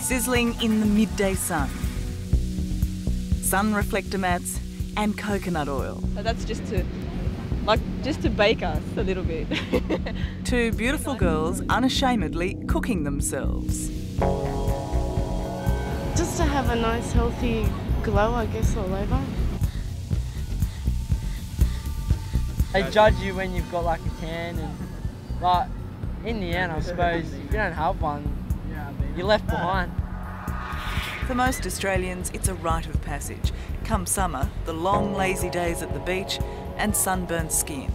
Sizzling in the midday sun. Sun reflector mats and coconut oil. So that's just to, like, just to bake us a little bit. Two beautiful girls unashamedly cooking themselves. Just to have a nice healthy glow, I guess, all over. They judge you when you've got like a tan and but in the end I suppose if you don't have one, you're left behind. For most Australians, it's a rite of passage. Come summer, the long lazy days at the beach and sunburnt skin.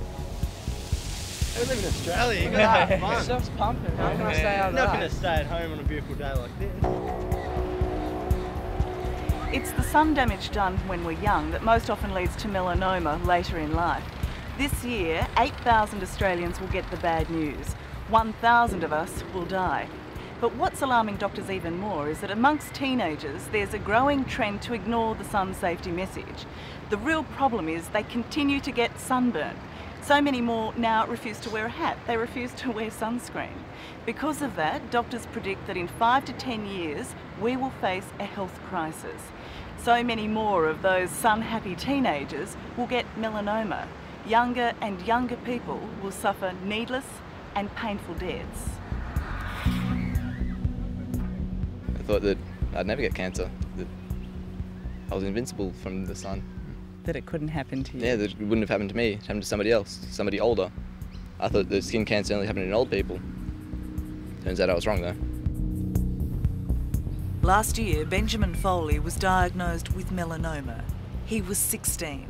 We live in Australia, you gotta have fun. Stuff's pumping. How can I stay out You're of not gonna stay at home on a beautiful day like this. It's the sun damage done when we're young that most often leads to melanoma later in life. This year, 8,000 Australians will get the bad news. 1,000 of us will die. But what's alarming doctors even more is that amongst teenagers, there's a growing trend to ignore the sun safety message. The real problem is they continue to get sunburn. So many more now refuse to wear a hat, they refuse to wear sunscreen. Because of that, doctors predict that in five to 10 years, we will face a health crisis. So many more of those sun happy teenagers will get melanoma. Younger and younger people will suffer needless and painful deaths. I thought that I'd never get cancer, that I was invincible from the sun. That it couldn't happen to you. Yeah, that it wouldn't have happened to me, it happened to somebody else, somebody older. I thought that skin cancer only happened in old people. Turns out I was wrong though. Last year, Benjamin Foley was diagnosed with melanoma. He was 16.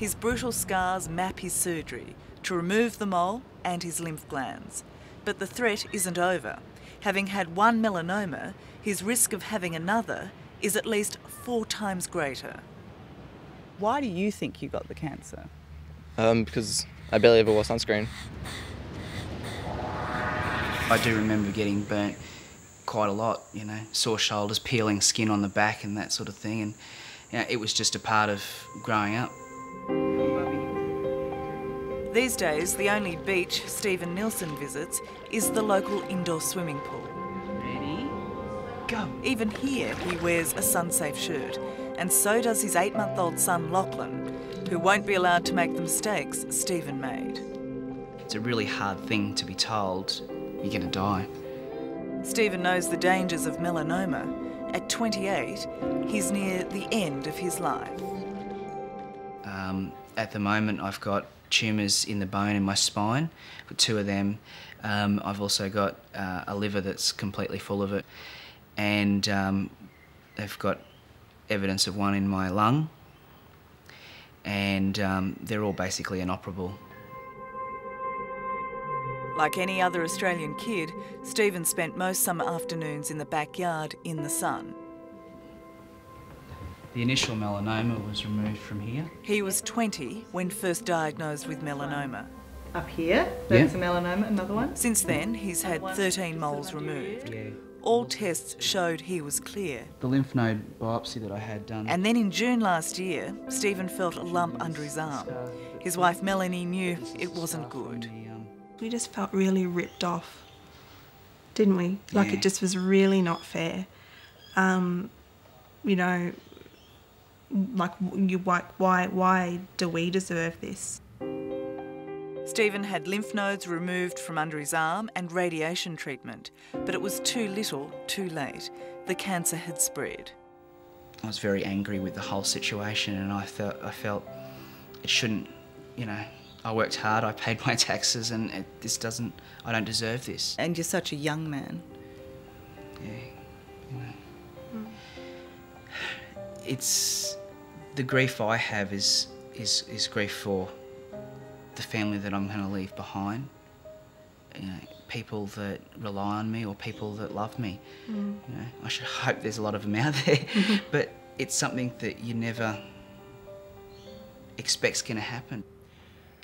His brutal scars map his surgery to remove the mole and his lymph glands. But the threat isn't over. Having had one melanoma, his risk of having another is at least four times greater. Why do you think you got the cancer? Um, because I barely ever wore sunscreen. I do remember getting burnt quite a lot, you know, sore shoulders, peeling skin on the back and that sort of thing. And you know, it was just a part of growing up. These days, the only beach Stephen Nilsson visits is the local indoor swimming pool. Ready? Go. Even here, he wears a sun-safe shirt, and so does his eight-month-old son Lachlan, who won't be allowed to make the mistakes Stephen made. It's a really hard thing to be told you're going to die. Stephen knows the dangers of melanoma. At 28, he's near the end of his life. Um, at the moment, I've got tumours in the bone in my spine, two of them. Um, I've also got uh, a liver that's completely full of it, and um, they've got evidence of one in my lung, and um, they're all basically inoperable. Like any other Australian kid, Stephen spent most summer afternoons in the backyard in the sun. The initial melanoma was removed from here. He was 20 when first diagnosed with melanoma. Up here, that's a melanoma, another one. Since then, he's had 13 moles removed. All tests showed he was clear. The lymph node biopsy that I had done. And then in June last year, Stephen felt a lump under his arm. His wife Melanie knew it wasn't good. We just felt really ripped off, didn't we? Like Yeah. it just was really not fair. Um, you know, like you like why why do we deserve this? Stephen had lymph nodes removed from under his arm and radiation treatment, but it was too little, too late. The cancer had spread. I was very angry with the whole situation, and I felt I felt it shouldn't. You know, I worked hard, I paid my taxes, and it, this doesn't. I don't deserve this. And you're such a young man. Yeah, you know. Hmm. It's the grief I have is is is grief for the family that I'm going to leave behind. You know, people that rely on me or people that love me. Mm. You know, I should hope there's a lot of them out there, but it's something that you never expect's going to happen.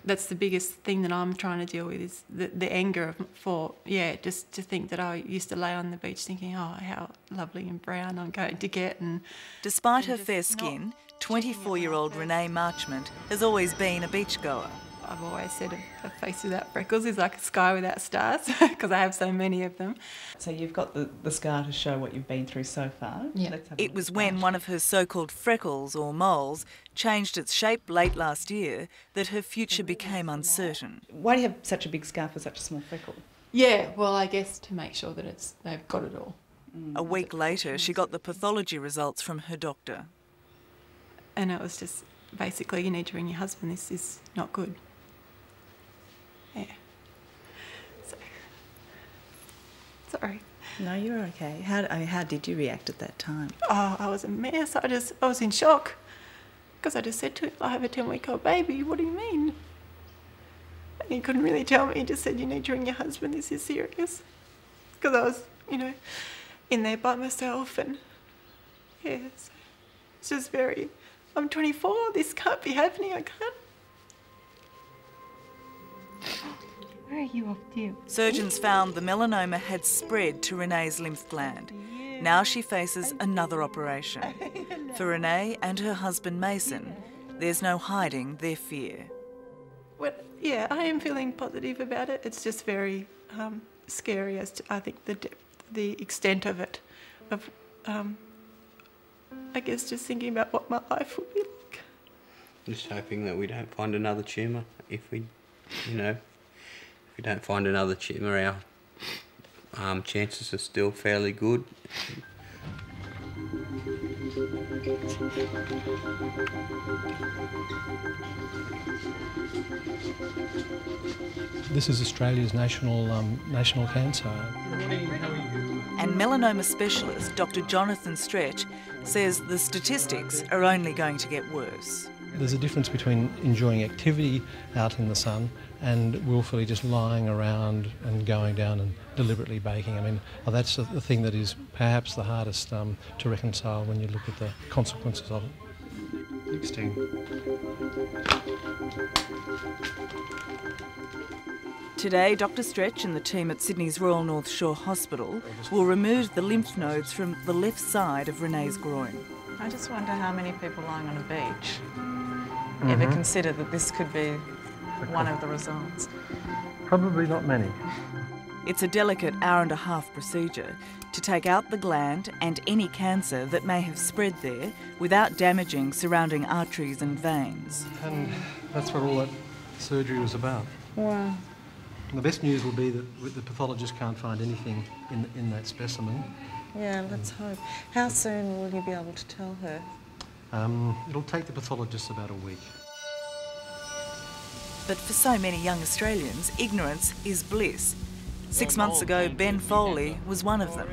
that's the biggest thing that I'm trying to deal with is the, the anger of, for yeah just to think that I used to lay on the beach thinking oh how lovely and brown I'm going to get and Despite her just fair not skin, 24 year old Renee Marchment has always been a beachgoer. I've always said a, a face without freckles is like a sky without stars because I have so many of them. So you've got the, the scar to show what you've been through so far. Yeah. Let's have It was when that. one of her so called freckles or moles changed its shape late last year that her future became uncertain. Why do you have such a big scar for such a small freckle? Yeah, well, I guess to make sure that it's they've got it all. A week later, she got the pathology results from her doctor. And it was just basically, you need to ring your husband. This is not good. Yeah. So, sorry. No, you're okay. How, I mean, how did you react at that time? Oh, I was a mess. I just, I was in shock because I just said to him, "I have a ten-week-old baby. What do you mean?" And he couldn't really tell me. He just said, "You need to ring your husband. This is serious." Because I was, you know, in there by myself, and yeah, so it's just very. I'm 24. This can't be happening. I can't. Where are you off to? Surgeons found the melanoma had spread to Renee's lymph gland. Now she faces another operation. For Renee and her husband Mason, there's no hiding their fear. Well, yeah, I am feeling positive about it. It's just very um, scary as to, I think, the depth, the extent of it. Of, um, I guess, just thinking about what my life would be like. Just hoping that we don't find another tumour. If we, you know, if we don't find another tumour, our um, chances are still fairly good. This is Australia's national um, national cancer. And melanoma specialist Dr. Jonathan Stretch says the statistics are only going to get worse. There's a difference between enjoying activity out in the sun and willfully just lying around and going down and deliberately baking. I mean, well, that's the the thing that is perhaps the hardest um, to reconcile when you look at the consequences of it. 16. Today, Dr. Stretch and the team at Sydney's Royal North Shore Hospital will remove the lymph nodes from the left side of Renee's groin. I just wonder how many people lying on a beach ever Mhm. consider that this could be one of the results. Probably not many. It's a delicate hour and a half procedure to take out the gland and any cancer that may have spread there without damaging surrounding arteries and veins. And that's what all that surgery was about. Wow. And the best news will be that the pathologist can't find anything in, in that specimen. Yeah, let's hope. How soon will you be able to tell her? Um, it'll take the pathologist about a week. But for so many young Australians, ignorance is bliss. Six months ago, Ben Foley was one of them.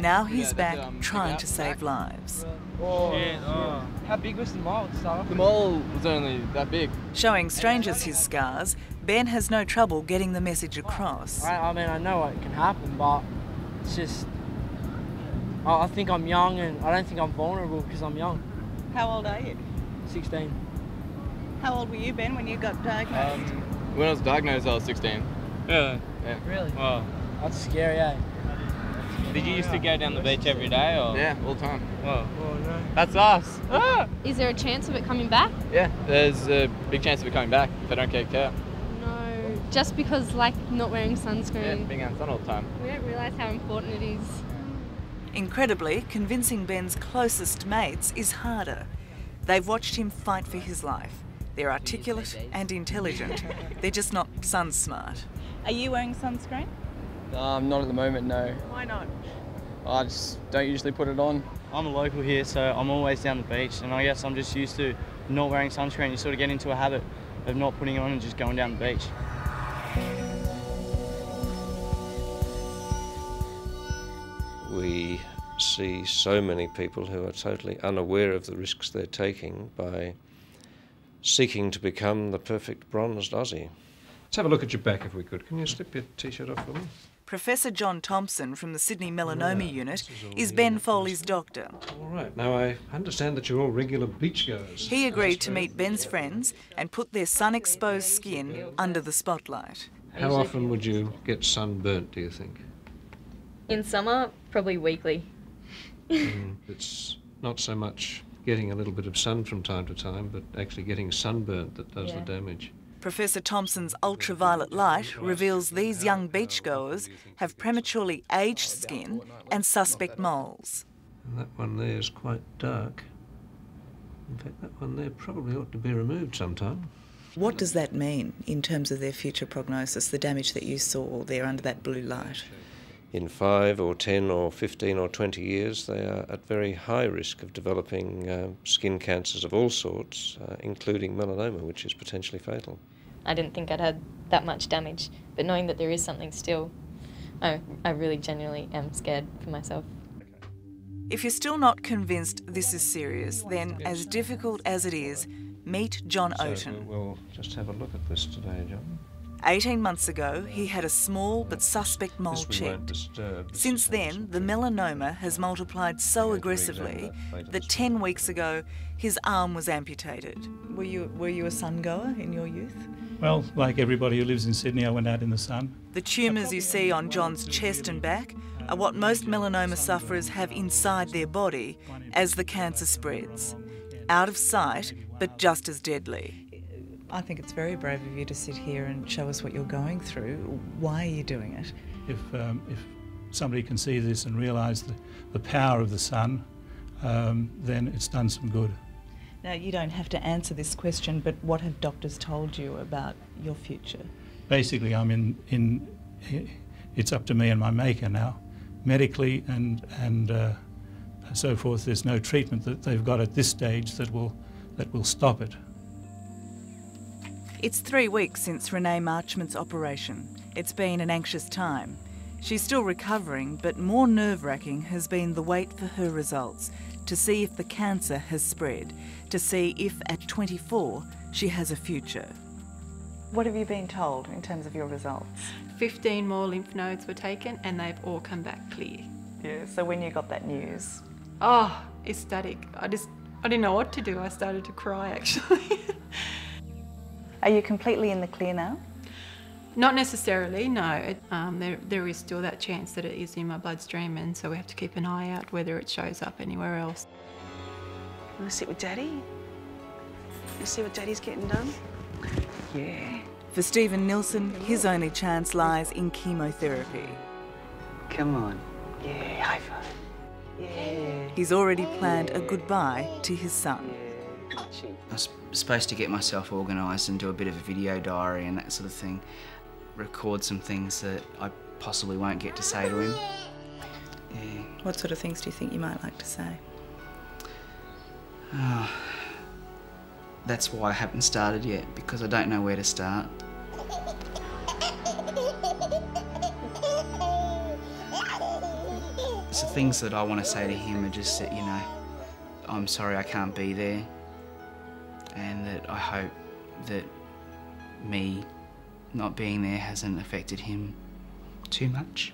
Now he's back trying to save lives. Oh, How big was the mole to start The mole was only that big. Showing strangers his scars, Ben has no trouble getting the message across. I, I mean, I know what can happen, but it's just. I, I think I'm young and I don't think I'm vulnerable because I'm young. How old are you? 16. How old were you, Ben, when you got diagnosed? Um, when I was diagnosed, I was 16. Yeah. Yeah. Really? Wow. That's scary, eh? Did you used to go down the beach every day or? Yeah, all the time. Whoa. Oh. That's us. Ah! Is there a chance of it coming back? Yeah, there's a big chance of it coming back if I don't take care. No. Just because, like, not wearing Yeah, sunscreen. being out in the sun all the time. We don't realise how important it is. Incredibly, convincing Ben's closest mates is harder. They've watched him fight for his life. They're articulate and intelligent. They're just not sun smart. Are you wearing sunscreen? Um, not at the moment, no. Why not? I just don't usually put it on. I'm a local here, so I'm always down the beach, and I guess I'm just used to not wearing sunscreen. You sort of get into a habit of not putting it on and just going down the beach. We see so many people who are totally unaware of the risks they're taking by seeking to become the perfect bronzed Aussie. Let's have a look at your back if we could. Can you slip your t-shirt off for me? Professor John Thompson from the Sydney Melanoma Unit is Ben Foley's doctor. All right. Now I understand that you're all regular beachgoers. He agreed to meet Ben's friends and put their sun exposed skin under the spotlight. How often would you get sunburnt, do you think? In summer, probably weekly. Mm, it's not so much getting a little bit of sun from time to time, but actually getting sunburnt that does Yeah. the damage. Professor Thompson's ultraviolet light reveals these young beachgoers have prematurely aged skin and suspect moles. And that one there is quite dark. In fact, that one there probably ought to be removed sometime. What does that mean in terms of their future prognosis, the damage that you saw there under that blue light? In five or 10 or 15 or 20 years, they are at very high risk of developing uh, skin cancers of all sorts, uh, including melanoma, which is potentially fatal. I didn't think I'd had that much damage, but knowing that there is something still, I, I really genuinely am scared for myself. If you're still not convinced this is serious, then as difficult as it is, meet John So Oaten. we'll just have a look at this today, John. 18 months ago, he had a small but suspect mole This checked. Since then, the melanoma has multiplied so aggressively that 10 weeks ago, his arm was amputated. Were you were you a sun goer in your youth? Well, like everybody who lives in Sydney, I went out in the sun. The tumours you see on John's chest and back are what most melanoma sufferers have inside their body as the cancer spreads. Out of sight, but just as deadly. I think it's very brave of you to sit here and show us what you're going through. Why are you doing it? If, um, if somebody can see this and realise the, the power of the sun, um, then it's done some good. Now, you don't have to answer this question, but what have doctors told you about your future? Basically, I'm in, in it's up to me and my maker now, medically and, and uh, so forth. There's no treatment that they've got at this stage that will, that will stop it. It's three weeks since Renee Marchmont's operation. It's been an anxious time. She's still recovering, but more nerve wracking has been the wait for her results to see if the cancer has spread, to see if at 24 she has a future. What have you been told in terms of your results? 15 more lymph nodes were taken and they've all come back clear. Yeah, so when you got that news? Oh, ecstatic. I just, I didn't know what to do. I started to cry actually. Are you completely in the clear now? Not necessarily, no. It, um, there, there is still that chance that it is in my bloodstream, and so we have to keep an eye out whether it shows up anywhere else. You want to sit with Daddy? You see what Daddy's getting done? Yeah. For Stephen Nilsson, his only chance lies in chemotherapy. Come on. Yeah, high five. Yeah. He's already planned a goodbye to his son. I was supposed to get myself organised and do a bit of a video diary and that sort of thing. Record some things that I possibly won't get to say to him. Yeah. What sort of things do you think you might like to say? Ah, that's why I haven't started yet, because I don't know where to start. So the things that I want to say to him are just that, you know, I'm sorry I can't be there, and that I hope that me not being there hasn't affected him too much.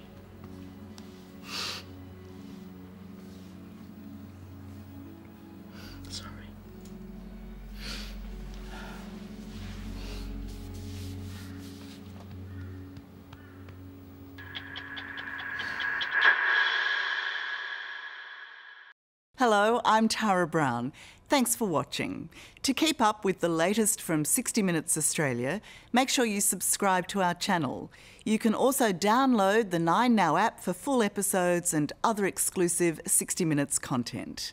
Hello, I'm Tara Brown. Thanks for watching. To keep up with the latest from 60 Minutes Australia, make sure you subscribe to our channel. You can also download the 9Now app for full episodes and other exclusive 60 Minutes content.